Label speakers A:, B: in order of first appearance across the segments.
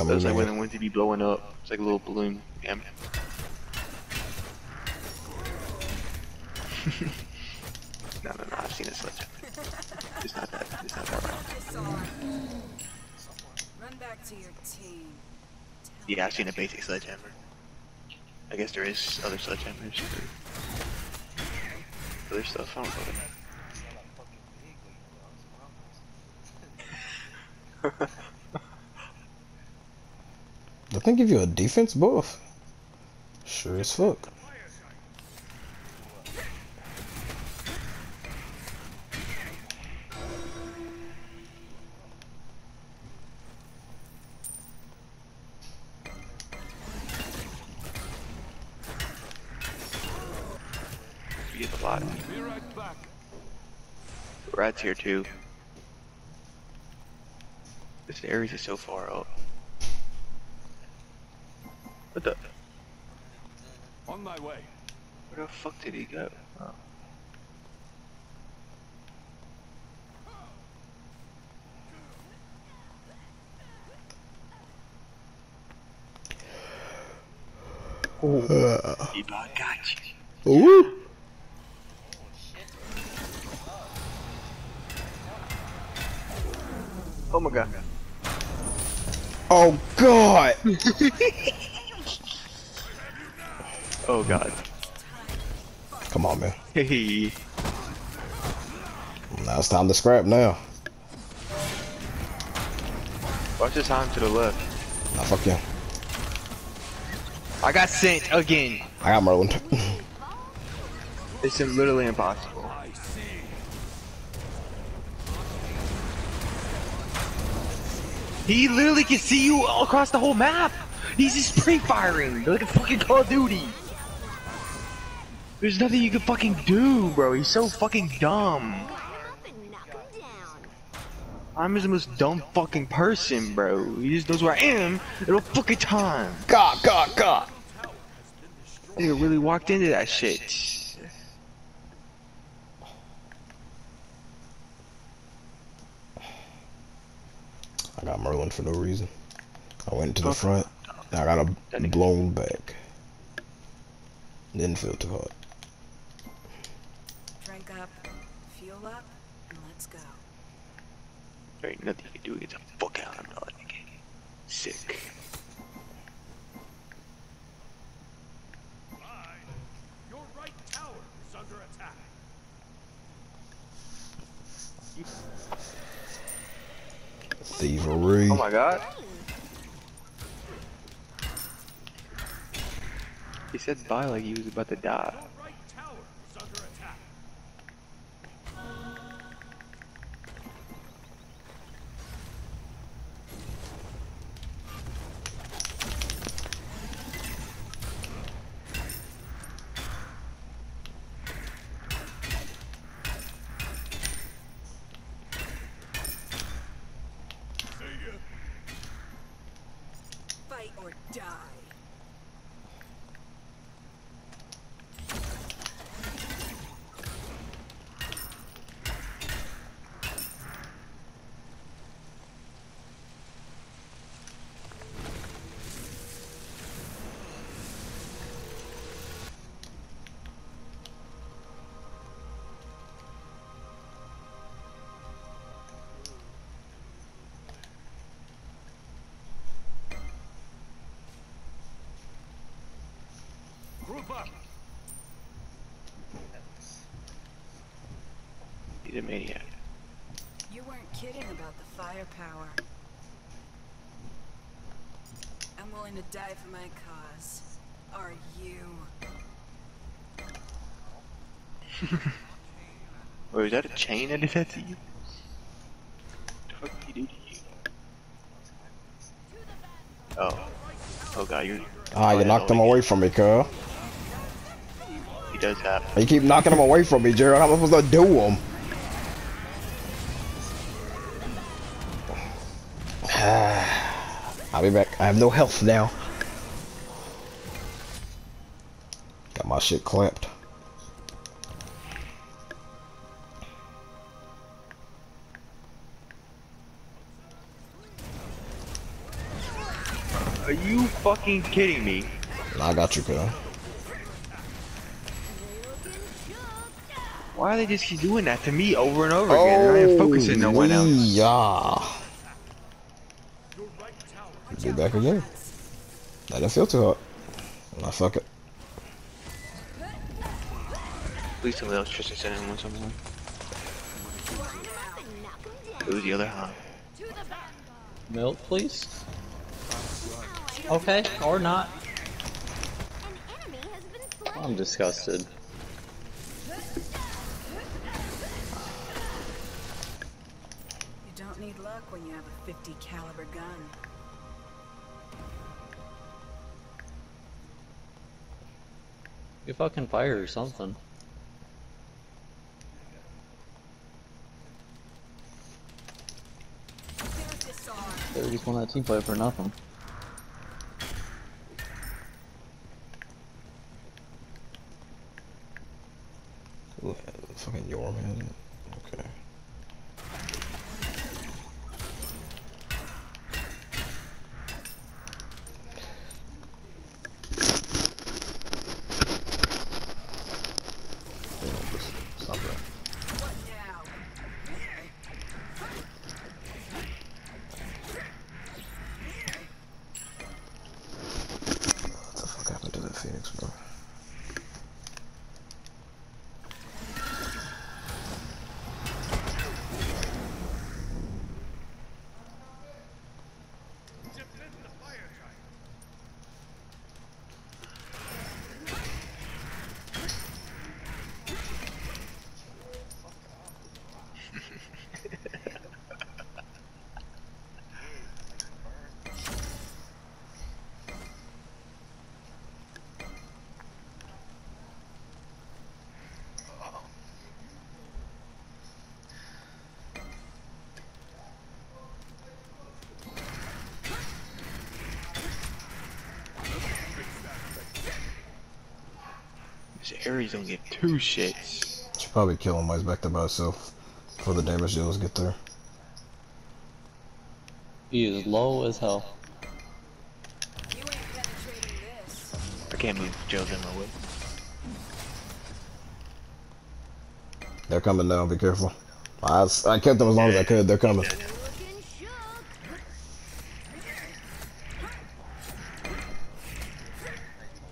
A: Some
B: That's like
A: of
B: when the winds be blowing up. It's like a little balloon. Yeah. no, no, no. I've seen a sledgehammer. It's not that. It's not that right.
C: Run back to your team.
B: Yeah, I've seen a basic sledgehammer. I guess there is other sledgehammers. For other stuff. I don't know.
A: Don't they give you a defense buff? Sure as fuck.
B: Get a lot. At tier two. This Ares is so far up. What the?
D: On my way.
B: Where the fuck did he go? Oh. Ebot got you.
A: Ooh.
B: Oh my god.
A: Oh god.
B: Oh god.
A: Come on, man.
B: Hey.
A: Now it's time to scrap now.
B: Watch the time to the left.
A: Nah, fuck you.
B: I got sent again.
A: I got Merlin.
B: It's literally impossible. He literally can see you all across the whole map. He's just pre-firing. like a fucking Call of Duty. There's nothing you can fucking do, bro. He's so fucking dumb. I'm just the most dumb fucking person, bro. He just knows where I am at all fucking time.
A: God, God, God.
B: Nigga really walked into that shit.
A: I got Merlin for no reason. I went to the front. I got a blown back. Didn't feel too hot.
C: Drink up, fuel up, and let's go.
B: There ain't nothing you can do. Get the fuck out. I'm not nigga. Sick.
D: Your right tower is under attack.
A: Thievery.
B: Oh my god. He said bye like he was about to die.
D: Group up.
B: He's a maniac.
C: You weren't kidding about the firepower. I'm willing to die for my cause. Are you?
B: Or is that a chain that did that to you? The fuck did he do to you? Oh. Oh god, you
A: Ah, you knocked him away from me, cuz.
B: He does that.
A: You keep knocking them away from me, Gerald. How am I supposed to do them? I'll be back. I have no health now. Got my shit clamped.
B: Are you fucking kidding me?
A: I got you, cuz.
B: Why do they just keep doing that to me over and over again? They're not even focusing no one else.
A: Yeah. Be back again. That didn't feel too hot. Nah, fuck it.
B: Please tell me that was Tristan sending one somewhere. It was the other half.
E: Milk, please. Okay, or not. I'm disgusted.
C: Luck when you have a 50 caliber gun.
E: You fucking fire or something. They just won that team fight for nothing.
A: Ooh, fucking your man. Okay. Yeah, just Stop that.
C: What now?
A: What the fuck happened to that Phoenix, bro?
B: This Ares don't get two shits.
A: Should probably kill him while he's back there by himself before the damage dealers get there.
E: He is low as hell.
C: You ain't penetrating this.
B: I can't move Joe's in my way.
A: They're coming down, be careful. I, I kept them as long as I could, they're coming.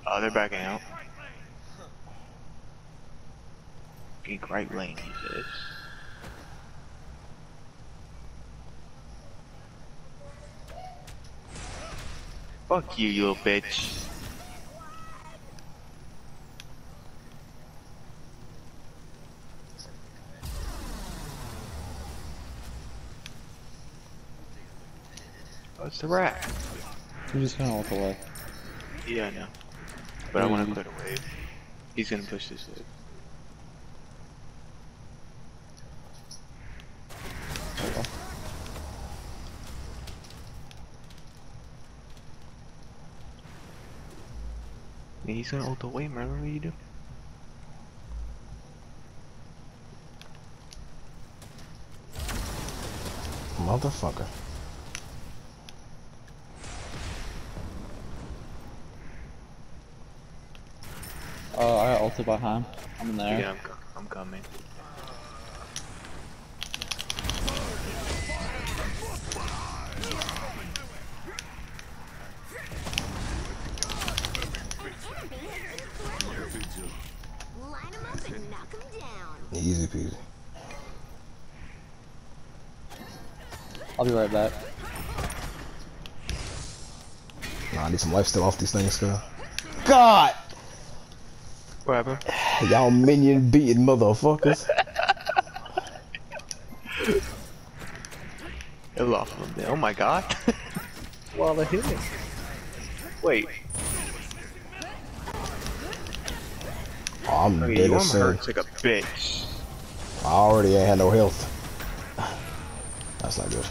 B: Oh, they're backing out. Right lane, he says. Fuck you, you little bitch. Oh, it's the rat.
E: You just kinda walk away.
B: Yeah, I know. But I want to
E: Mm.
B: clear the wave. He's gonna push this wave. Yeah, he's gonna ult the way, man. What do you do?
A: Motherfucker.
E: Oh, I got ulted behind. I'm in there.
B: Yeah, I'm, co- I'm coming.
F: Line 'em up and knock 'em down.
A: Easy peasy.
E: I'll be right back.
A: Nah, I need some life still off these things, cuz. God!
B: What happened?
A: Y'all minion beating motherfuckers.
B: It lost one there. Oh my god. While they're it. Wait.
A: Oh, I'm
B: Okay,
A: dead
B: you
A: as
B: want
A: sin.
B: hurts like a bitch.
A: I already ain't had no health. That's not good.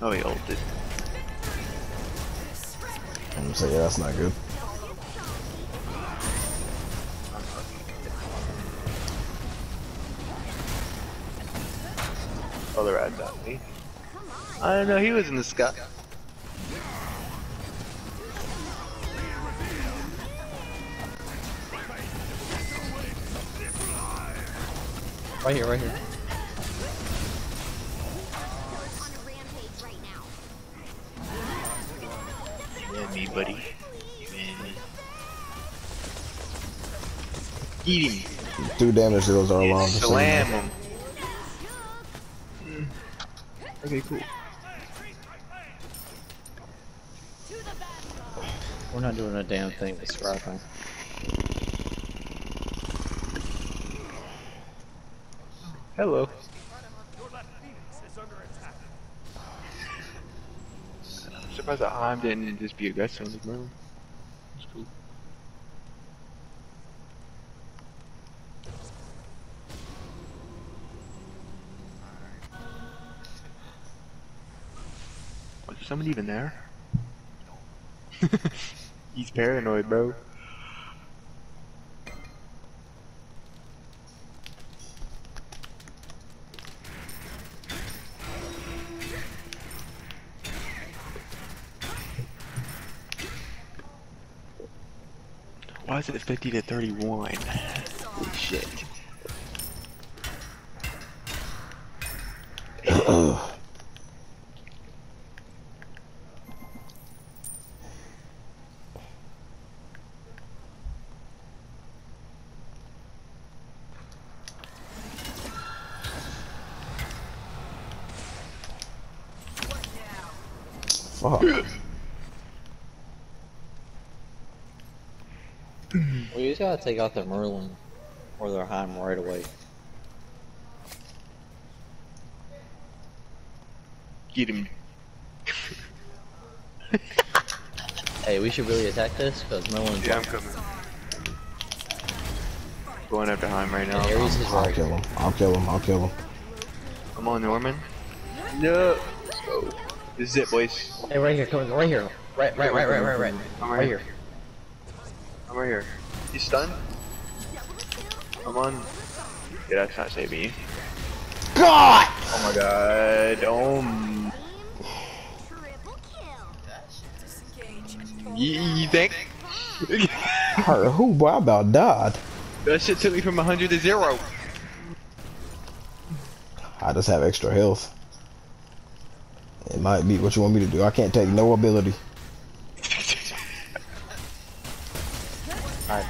B: Oh, he ulted.
A: I'm gonna say, yeah, that's not good.
B: Oh, the rat's at me. I don't know, he was in the sky.
E: Right here, right here.
F: On a rampage right now.
B: Yeah, me, buddy. Eat him.
A: Two damage deals are alarm.
B: Slam him. Mm. Okay, cool.
E: We're not doing a damn thing with scrapping.
B: Hello.
D: Your left Phoenix is under attack.
B: I'm surprised that Heim didn't just be aggressive in the room. That's cool. Was there someone even there? He's paranoid, bro. Why is it 50 to 31? Holy shit.
A: Fuck.
E: We just gotta take out the Merlin or their Heim right away.
B: Get him.
E: Hey, we should really attack this because Merlin's
B: Yeah, I'm coming. Going after Heim right now.
E: Ares is
A: I'll
E: right.
A: kill him. I'll kill him. I'll kill him.
B: I'm on Norman. No. Let's. This is it, boys.
E: Hey, right here, come right here. Right, right, right, right, right, right.
B: I'm
E: Right here.
B: I'm right here. He's stunned. I'm on. Yeah, that's not saving you.
A: God!
B: Oh my god. Um.
F: Triple kill.
C: Disengage.
B: You, you think?
A: Hurt who? Boy, I about died.
B: that shit took me from 100 to 0.
A: I just have extra health. It might be what you want me to do. I can't take no ability.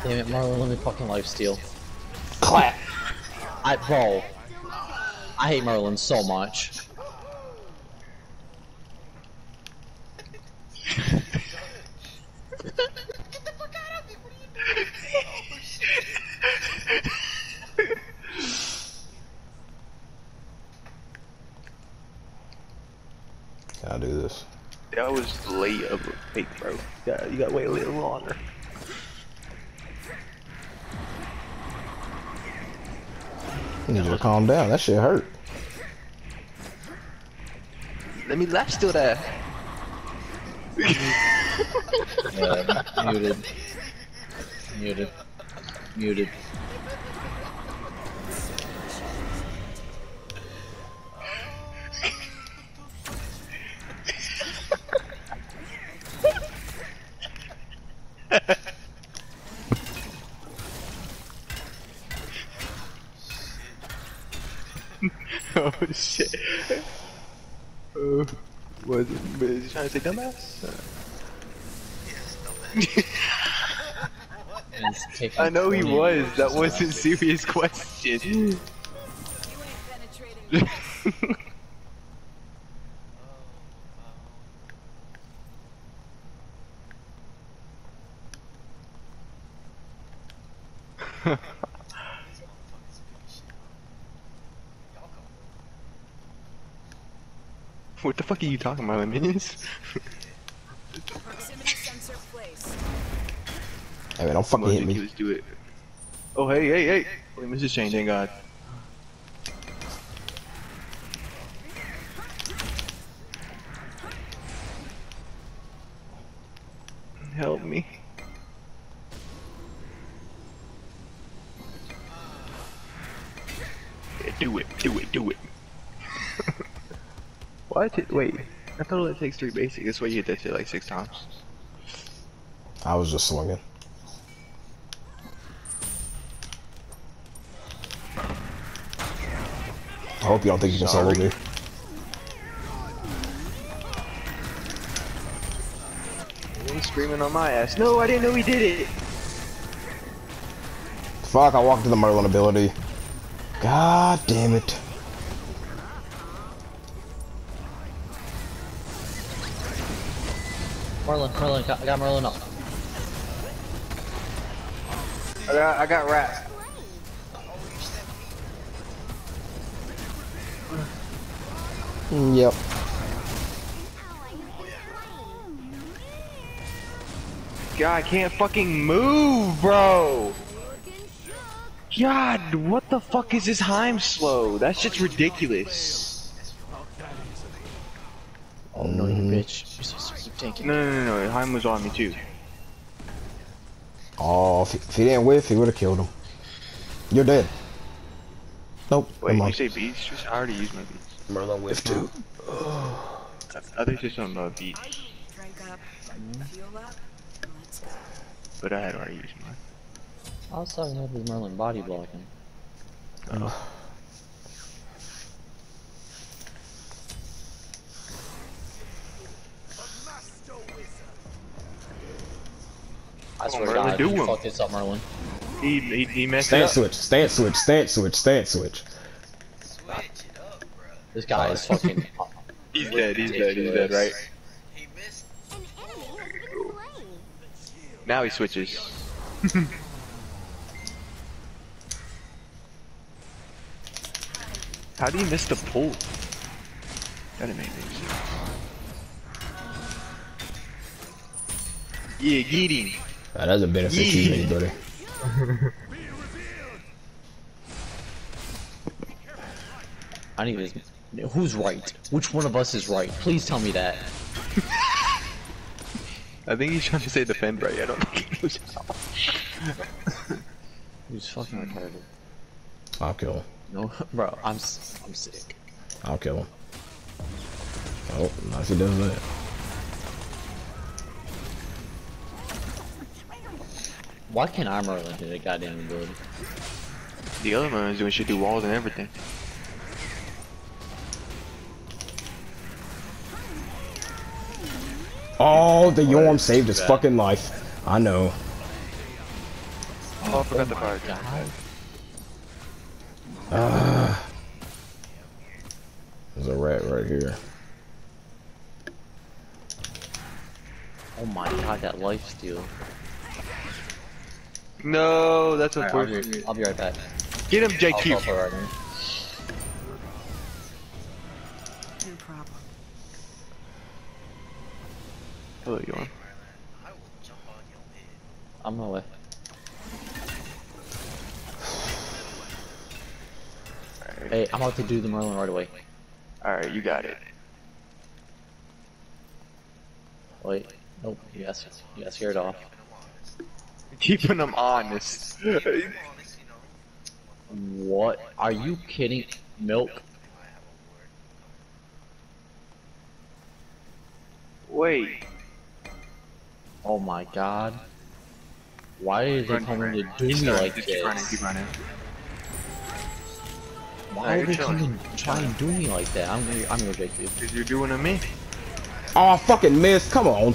E: Damn it, Merlin, let me fucking life steal.
A: Clap.
E: I, bro. I hate Merlin so much.
A: Can I do this?
B: That was late of a fake, bro. Yeah, you gotta wait a little longer.
A: You need to calm down. That shit hurt.
B: Let me left still there.
E: Yeah, muted. Muted. Muted.
B: Was he trying dumbass?
E: And it's taking
B: I know he was. That wasn't a serious question.
C: You ain't penetrating this.
B: What the fuck are you talking about, minions?
C: Proximity.
A: Hey man, don't fucking hit me.
B: Do it. Oh hey hey hey! Wait, Mrs. Chain, thank God. Wait, I thought it takes three basic. That's why you hit that shit like six times.
A: I was just swinging. I hope you don't think you can solo me.
B: He's screaming on my ass. No, I didn't know he did it.
A: Fuck, I walked to the Merlin ability. God damn it.
E: Merlin, Merlin, got, got Merlin up.
B: I got, I got rat.
A: Mm, Yep.
B: God, I can't fucking move, bro. God, what the fuck is this Heim slow? That's just ridiculous.
E: Oh no, you mm. bitch. You're so sorry, you tanking.
B: No, no, no, no. Heim was on me too.
A: Oh, if he, if he didn't whiff, he would have killed him. You're dead. Nope.
B: Wait,
A: never
B: you
A: mind.
B: say beats? Just I already used my beats.
A: Merlin whiffed too.
B: Others just don't know beats,
C: Drink up, fuel up, let's go.
B: but I had already used mine.
E: I was talking about Merlin body blocking. Oh. I swear to God,
B: do
E: you
B: him.
E: fuck this up, Merlin.
B: He, he, he messed
A: Stand
B: up.
A: switch, stand switch, stand switch, stand switch.
E: This guy is fucking.
B: He's dead, he's dead, he's dead, right?
F: An enemy has been slain.
B: Now he switches. How do you miss the pull? That didn't make any sense. Yeah, get him.
A: Ah, that doesn't benefit you,
B: Yeah.
A: anybody.
E: I need this. Who's right? Which one of us is right? Please tell me that.
B: I think he's trying to say defend right. I don't think he knows how.
E: Who's fucking retarded?
A: I'll kill him.
E: No, bro, I'm s- I'm sick.
A: I'll kill him. Oh, nice he does that.
E: Why can't I Merlin hit a goddamn ability?
B: The other one is doing shit through walls and everything.
A: Oh, the Yorm saved his fucking life. I know.
B: Oh, I forgot the fire.
E: God.
A: Ah. There's a rat right here.
E: Oh my god, that life steal.
B: No, that's
E: Alright, I'll,
B: unfortunate.
E: be, I'll be right back.
B: Get him,
E: I'll
B: JQ.
E: help her right now.
C: No problem.
B: Hello, Yorm.
E: I'm on my way. Hey, I'm about to do the Merlin right away.
B: Alright, you got it.
E: Wait. Nope. Yes. You got it off.
B: Keeping them honest.
E: What? Are you kidding? Milk?
B: Wait.
E: Oh my god. Why are they
B: Run,
E: coming
B: run.
E: to do me like
B: just keep running, keep running.
E: Why
B: you're
E: they
B: chilling.
E: coming to try and do me like that? I'm gonna, I'm gonna reject you.
B: Cause you're doing to me.
A: Oh, I fucking missed. Come on.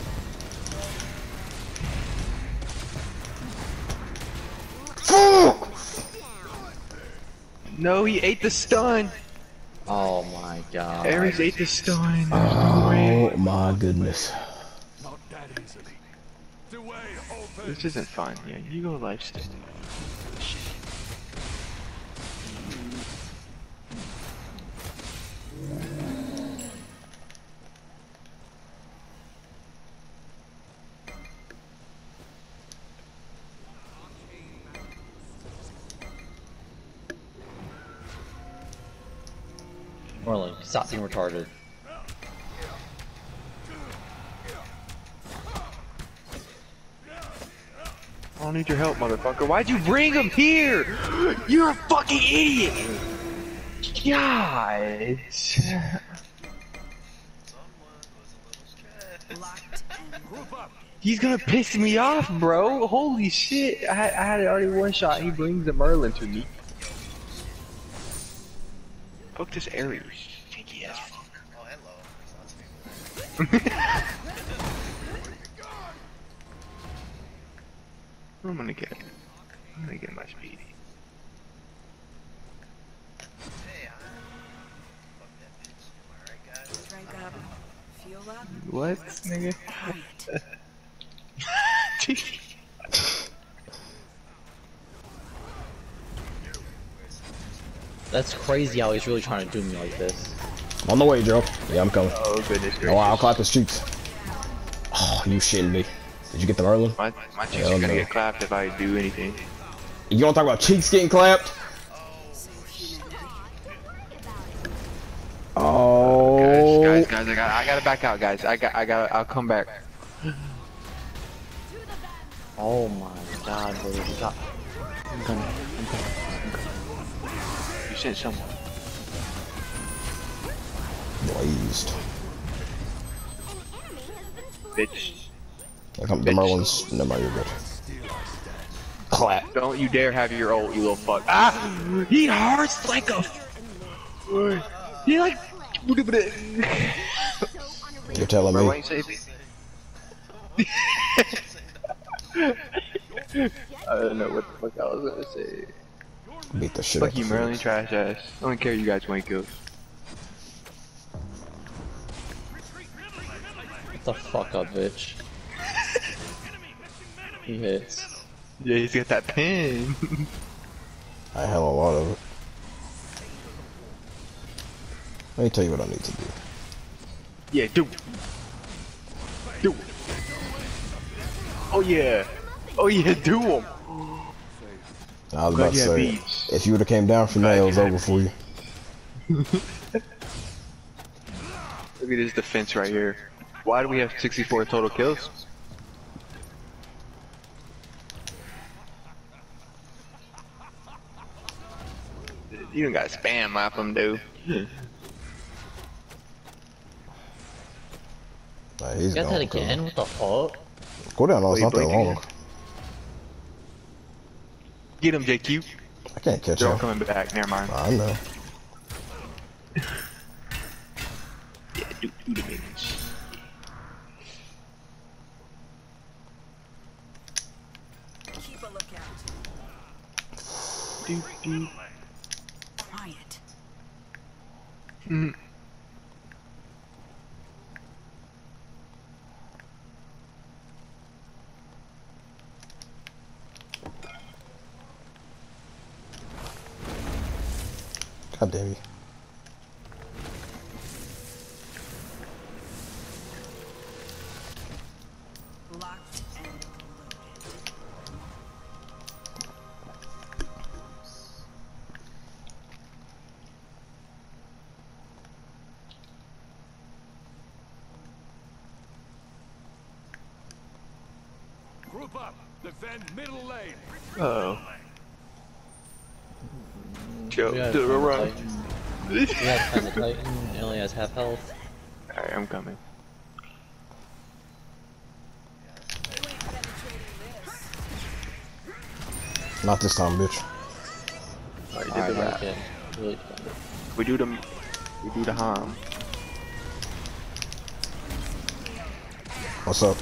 B: No, he ate the stun.
E: Oh my god.
B: Ares ate the stun.
A: Oh my goodness.
D: Not that easily. The way open.
B: This isn't fun. Yeah, you go lifesteal.
E: Merlin, stop being retarded.
B: I don't need your help, motherfucker. Why'd you bring him here? You're a fucking idiot.
D: Up.
B: He's gonna piss me off, bro. Holy shit. I had, I had already one shot. He brings the Merlin to me. Fuck this Ares. Stinky ass fuck.
F: Oh, hello. Sounds familiar.
B: I'm gonna get. I'm gonna get my speed.
F: Hey, I... Fuck that bitch. Alright, guys.
C: Drink up. Fuel up.
B: What, nigga?
E: That's crazy how he's really trying to do me like this.
A: On the way, Joe. Yeah, I'm coming.
B: oh goodness gracious.
A: Oh, I'll clap his cheeks. Oh, you shitting me. Did you get the Merlin?
B: My my cheeks
A: Hell
B: are gonna
A: no.
B: get clapped if I do anything.
A: You don't talk about cheeks getting clapped?
C: Save humanity.
A: Oh.
B: Guys, guys, guys, I got I gotta back out, guys. I got I got I'll come back.
E: Oh my god, bro. You. I'm gonna, I'm gonna, I'm gonna.
B: You sent someone.
A: Blazed.
B: Bitch.
A: Here come the Merlins. No, you're good. Clap.
B: Don't you dare have your ult, you little fuck. Ah! He hearts like a. He like.
A: You're telling
B: Bro, why
A: me.
B: you say I don't know what the fuck I was gonna say.
A: Beat the shit
B: Fuck you,
A: of
B: Merlin, trash ass. I don't care you guys win kills.
E: The fuck up, bitch. He hits.
B: Yeah, he's got that pin.
A: I have a lot of it. Let me tell you what I need to do.
B: yeah, do. Do. Oh yeah. Oh yeah, do him.
A: I was
B: Glad
A: about to say,
B: beats.
A: if you would have came down from there, it was
B: had
A: over for you.
B: Look at this defense right here. Why do we have 64 total kills? You don't got spam map him, dude.
A: Nah, he's
E: You got that again? What the fuck?
A: Go down, no, it's
B: Wait,
A: not that long.
B: again. Get him, JQ.
A: I can't catch
B: They're all
A: him.
B: coming back. Never mind.
A: I know.
B: Do, do.
C: Quiet.
B: Mm.
A: God damn you.
D: Group up. Defend middle lane.
B: Uh oh. Joe,
E: We
B: do a run.
E: Titan. We have Thunder Titan. It only has half health.
B: Alright, I'm coming.
A: Not this time, bitch.
B: Alright, did
E: Alright,
B: the rap.
E: okay. Really.
B: We do the, we do the harm.
A: What's up?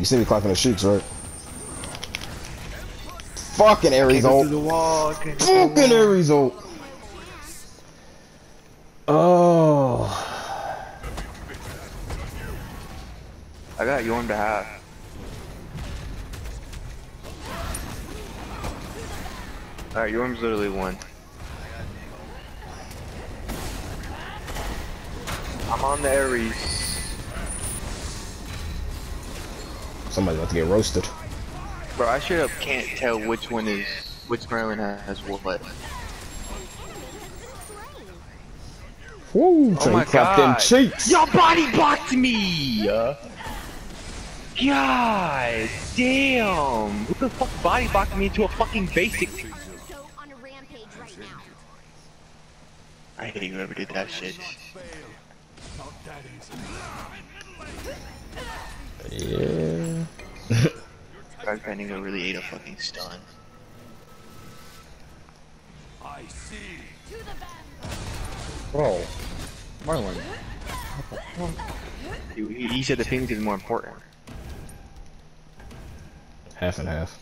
A: You see me clapping the cheeks, right? Fucking Ares ult.
B: the wall. can't go through the
A: Fucking
B: wall.
A: Ares ult. Oh.
B: I got Yorm to half. Alright, Yorm's literally one. I'm on the Ares.
A: Somebody's about to get roasted.
B: Bro, I straight up can't tell which one is, which Merlin has what.
A: Woo,
B: Oh my
A: clapped them
B: God.
A: cheeks.
B: Your body blocked me! God damn! Who the fuck body blocked me into a fucking basic?
F: So on a rampage right now.
B: I hate whoever did that shit.
D: Not that easy.
A: Yeah.
B: Guys, Bendigo really ate a fucking stun.
D: I see.
F: To the bend.
E: Bro. Merlin.
B: He, he- he said the Phoenix is more important.
A: Half and half.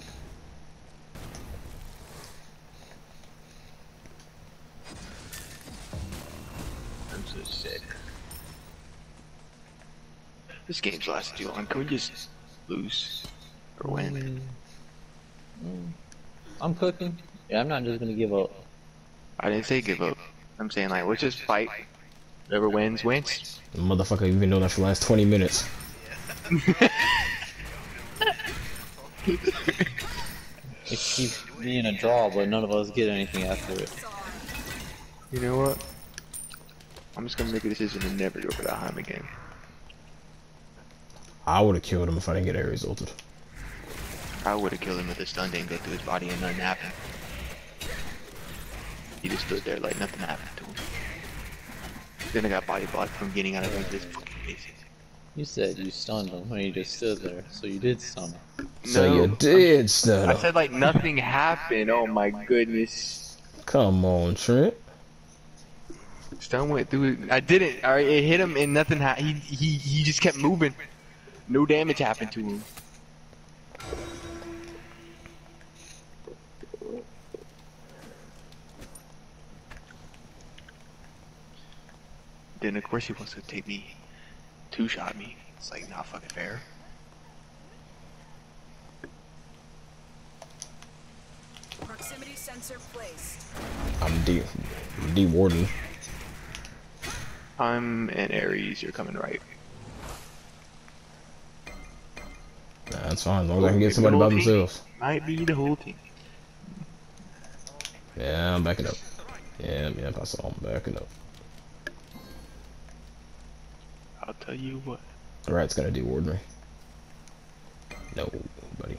B: I'm so sick. This game's lasted too long. Can we just lose or win? Mm.
E: I'm cooking. Yeah, I'm not just gonna give up.
B: I didn't say give up. I'm saying like let's just fight. Whoever wins wins.
A: The motherfucker even doing that for the last 20 minutes.
E: It keeps being a draw, but none of us get anything after it.
B: You know what? I'm just gonna make a decision to never go for that Heim again.
A: I would have killed him if I didn't get air ulted.
B: I would have killed him with a stun didn't go through his body and nothing happened. He just stood there like nothing happened to him. Then I got body blocked from getting out of range. This fucking basic.
E: You said you stunned him when he just stood there, so you did stun him.
A: So you did stun him.
B: I said like nothing happened. Oh my goodness.
A: Come on, Trent.
B: Stun went through. it. I didn't. All right, it hit him and nothing. Ha- he he he just kept moving. No damage happened to him. Then of course he wants to take me, two shot me. It's like not fucking fair.
C: Proximity sensor placed.
A: I'm D. D Warden.
B: I'm an Ares. You're coming right.
A: Nah, that's fine. As long as I can get somebody by themselves.
B: Might be the whole team.
A: Yeah, I'm backing up. Yeah, yeah, I saw I'm backing up.
B: I'll tell you what.
A: Alright, it's gonna D Warden me. No, buddy.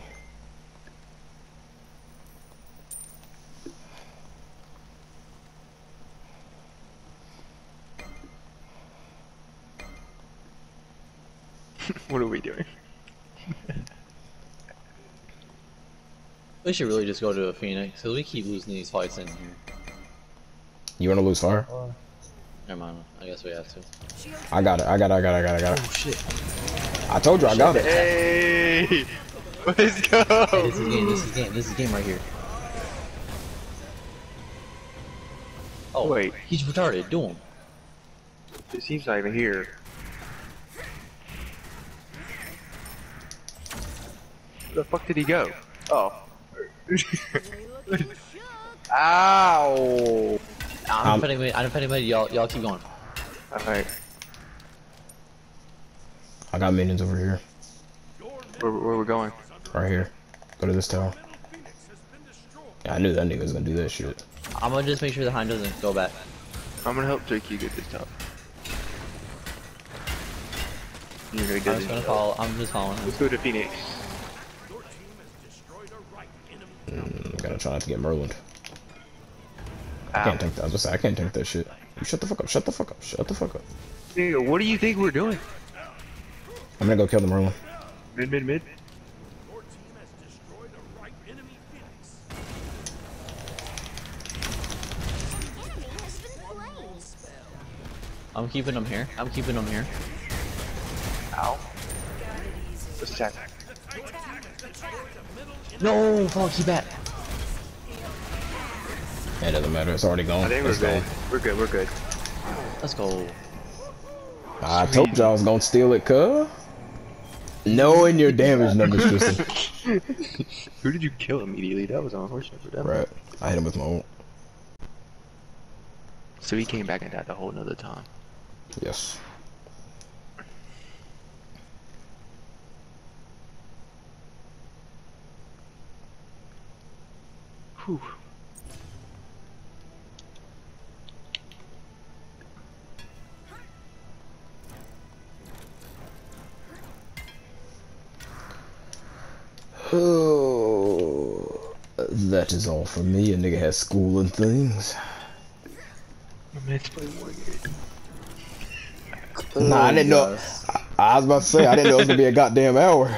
B: What are we doing?
E: We should really just go to a Phoenix, because we keep losing these fights in here.
A: You wanna lose fire?
E: Never mind, I guess we have to.
A: I got it, I got it, I got it, I got it, I got it.
E: Oh shit.
A: I told you I got it.
B: Hey, let's go.
E: Hey, this is game, this is game, this is game right here. Oh,
B: Wait.
E: He's retarded, do him.
B: It seems not even here. Where the fuck did he go? Oh. Ow!
E: I'm
A: Um,
E: defending me, I'm defending me, y'all, y'all keep going.
B: Alright,
A: I got minions over here.
B: where, where we going?
A: Right here. Go to this tower. Yeah, I knew that nigga was gonna do that shit.
E: I'm gonna just make sure the hind doesn't go back.
B: I'm gonna help Turkey get this top. You're gonna
E: I'm just
B: this.
E: gonna follow, I'm just following him.
B: Let's go to Phoenix.
A: Mm, gotta try not to get Merlin. I can't tank that. I was just say, I can't tank that shit. You shut the fuck up. Shut the fuck up. Shut the fuck up.
B: Nigga, what do you think we're doing?
A: I'm gonna go kill the Merlin.
B: Mid, mid, mid.
D: Your team has destroyed a right enemy Phoenix.
E: I'm keeping him here, I'm keeping him here.
B: Ow.
C: got it easy.
B: Let's check.
E: No, fuck, keep back.
A: It doesn't matter. It's already gone.
B: I think we're
A: It's
B: good.
A: gone.
B: We're good, we're good.
E: Let's go.
A: I told y'all I was gonna steal it, cuh. Knowing your damage numbers, Tristan.
B: Who did you kill immediately? That was on unfortunate for them.
A: Right. I hit him with my ult.
B: So he came back and died a whole nother time.
A: Yes.
B: Whew.
A: Oh, that is all for me. A nigga has school and things.
B: My man's playing Wargate.
A: Nah, I didn't know. Oh, I, I was about to say I didn't know it was gonna be a goddamn hour.